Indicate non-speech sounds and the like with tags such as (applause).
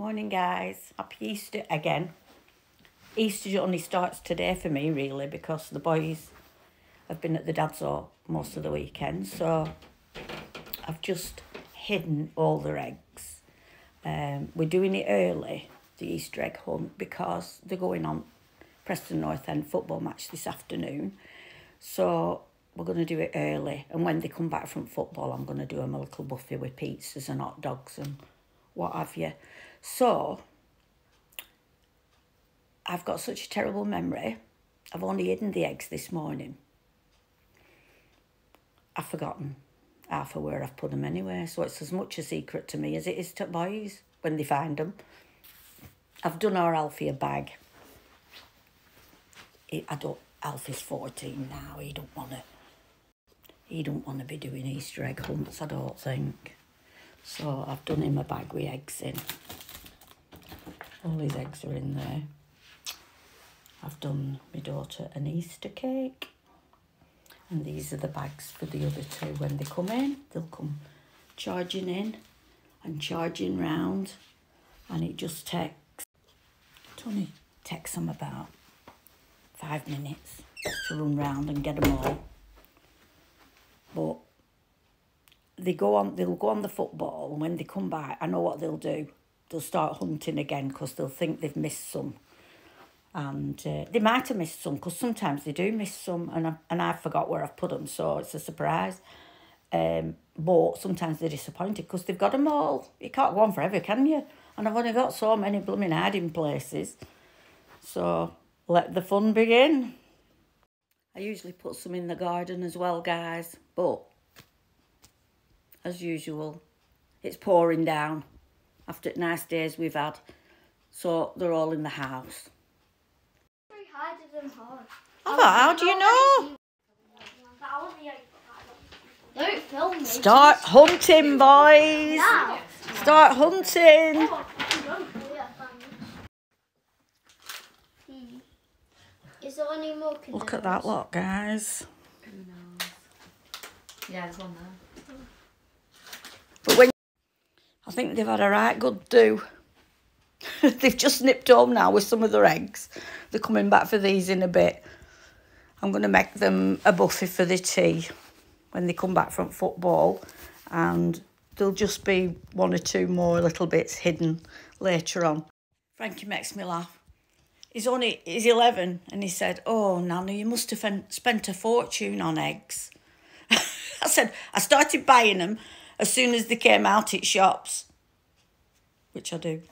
Morning, guys. Happy Easter again. Easter only starts today for me, really, because the boys have been at the dad's all most of the weekend. So I've just hidden all their eggs. Um, we're doing it early, the Easter egg hunt, because they're going on Preston North End football match this afternoon. So we're going to do it early. And when they come back from football, I'm going to do them a little buffet with pizzas and hot dogs and what have you. So I've got such a terrible memory. I've only hidden the eggs this morning. I've forgotten half of where I've put them anyway, so it's as much a secret to me as it is to boys when they find them. I've done our Alfie a bag. I don't. Alfie's fourteen now. He don't want to. He don't want to be doing Easter egg hunts. I don't think. So I've done him a bag with eggs in. All his eggs are in there. I've done my daughter an Easter cake. And these are the bags for the other two. When they come in, they'll come charging in and charging round. And it just takes, it only takes them about five minutes to run round and get them all. But they go on, they'll go on the football, and when they come back, I know what they'll do. They'll start hunting again because they'll think they've missed some. And uh, they might have missed some because sometimes they do miss some, and I, and I forgot where I've put them, so it's a surprise. Um, but sometimes they're disappointed because they've got them all. You can't go on forever, can you? And I've only got so many blooming hiding places. So let the fun begin. I usually put some in the garden as well, guys, but as usual, it's pouring down after nice days we've had. So they're all in the house. Oh, how do you know? Don't film me. Start hunting, boys. Now. Start hunting. Hmm. Is there any more Look at that lot, guys. Yeah, there's one there. But when I think they've had a right good do. (laughs) they've just nipped home now with some of their eggs. They're coming back for these in a bit. I'm going to make them a buffet for the tea when they come back from football. And there'll just be one or two more little bits hidden later on. Frankie makes me laugh. He's only he's 11 and he said, oh, Nana, you must have spent a fortune on eggs. (laughs) I said, I started buying them as soon as they came out at shops, which I do.